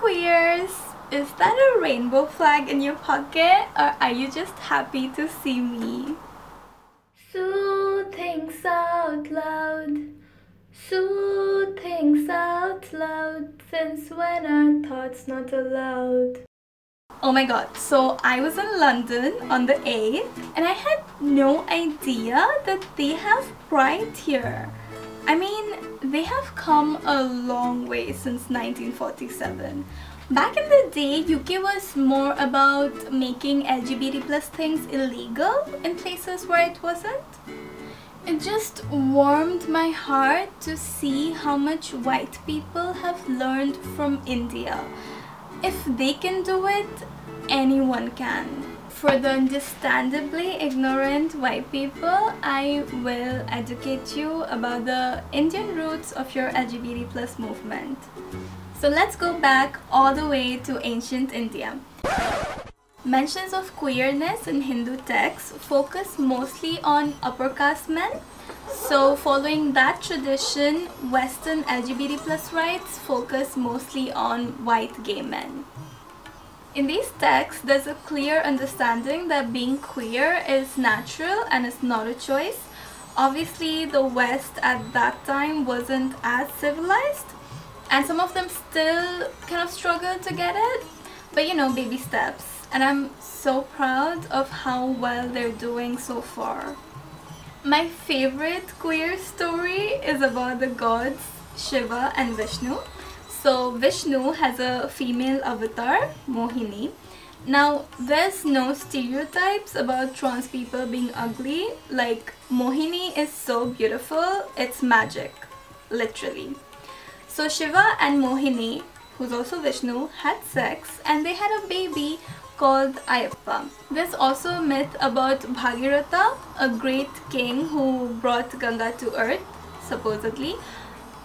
queers! Is that a rainbow flag in your pocket or are you just happy to see me? Soothing out loud, soothing out loud, since when are thoughts not allowed? Oh my god, so I was in London on the 8th and I had no idea that they have Pride here. I mean, they have come a long way since 1947. Back in the day, UK was more about making LGBT plus things illegal in places where it wasn't. It just warmed my heart to see how much white people have learned from India. If they can do it, anyone can for the understandably ignorant white people, I will educate you about the Indian roots of your LGBT plus movement. So let's go back all the way to ancient India. Mentions of queerness in Hindu texts focus mostly on upper caste men. So following that tradition, Western LGBT plus rights focus mostly on white gay men. In these texts, there's a clear understanding that being queer is natural and it's not a choice. Obviously, the West at that time wasn't as civilized and some of them still kind of struggle to get it. But you know, baby steps. And I'm so proud of how well they're doing so far. My favorite queer story is about the gods Shiva and Vishnu. So Vishnu has a female avatar, Mohini. Now, there's no stereotypes about trans people being ugly. Like, Mohini is so beautiful, it's magic. Literally. So Shiva and Mohini, who's also Vishnu, had sex and they had a baby called Ayyappa. There's also a myth about Bhagiratha, a great king who brought Ganga to earth, supposedly.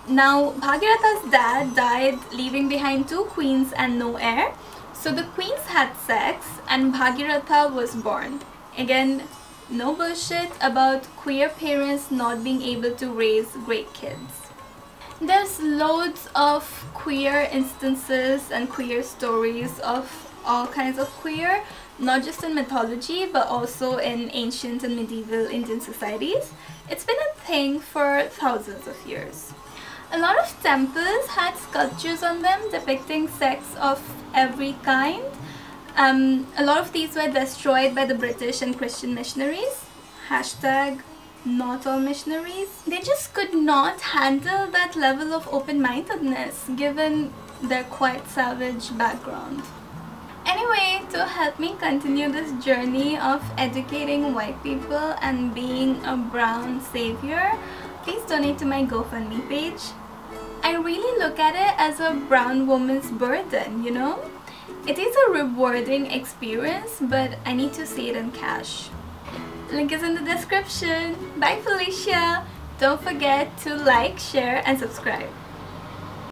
Now, Bhagirath's dad died leaving behind two queens and no heir. So the queens had sex and Bhagiratha was born. Again, no bullshit about queer parents not being able to raise great kids. There's loads of queer instances and queer stories of all kinds of queer, not just in mythology but also in ancient and medieval Indian societies. It's been a thing for thousands of years. A lot of temples had sculptures on them depicting sex of every kind. Um, a lot of these were destroyed by the British and Christian missionaries. Hashtag not all missionaries. They just could not handle that level of open-mindedness given their quite savage background. Anyway, to help me continue this journey of educating white people and being a brown savior, please donate to my GoFundMe page. I really look at it as a brown woman's burden, you know? It is a rewarding experience, but I need to see it in cash. Link is in the description. Bye Felicia! Don't forget to like, share and subscribe.